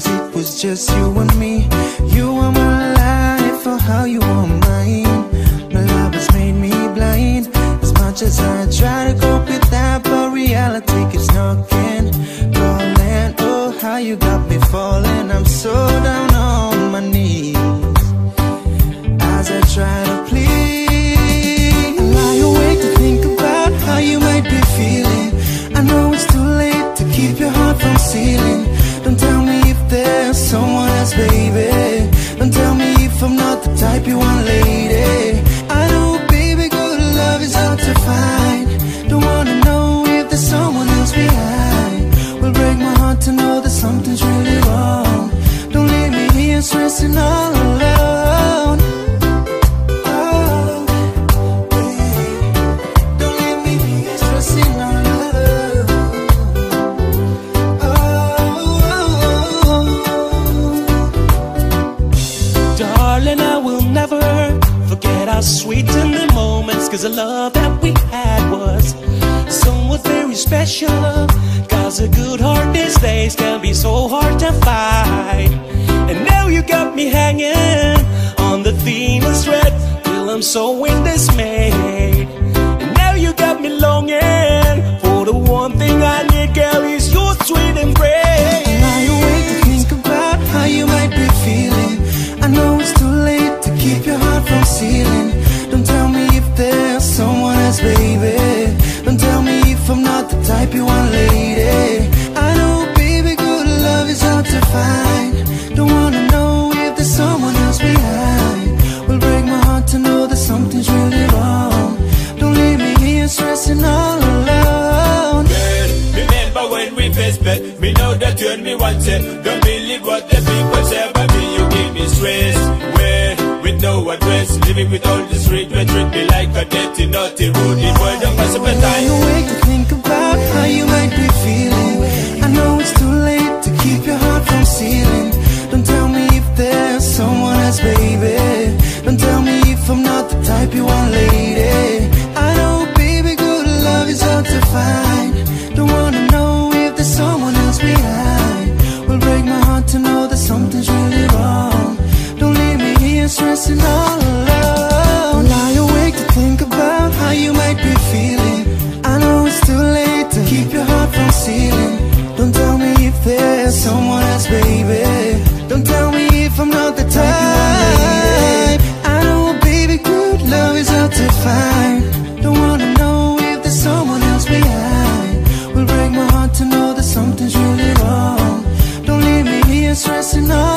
it was just you and me. You are my life, for how you are mine. My love has made me blind. As much as I try to cope with that, but reality keeps knocking, calling. Oh, how you got me falling. I'm so down on my knees as I try to plead. Find. Don't wanna know if there's someone else behind. Will break my heart to know that something's really wrong. Don't leave me here stressing all Cause the love that we had was somewhat very special. Cause a good heart these days can be so hard to find. And now you got me hanging on the thinnest thread. Till I'm so in dismay. The type you want, lady. I know, baby, good love is hard to find. Don't wanna know if there's someone else behind. Will break my heart to know that something's really wrong. Don't leave me here stressing all alone. Girl, remember when we first met Me know that you and me wanted Don't believe what the people say about me You give me stress Where, with no address Living with all this regret Treat me like a dirty, naughty, rude boy Don't pass up my time type you want, lady. I know, baby, good love is hard to find. Don't wanna know if there's someone else behind. Will break my heart to know that something's really wrong. Don't leave me here stressing all alone. Lie awake to think about how you might be feeling. I know it's too late to keep your heart from sealing. Don't tell me if there's someone else, baby. Don't wanna know if there's someone else behind. Will break my heart to know that something's really wrong. Don't leave me here stressing out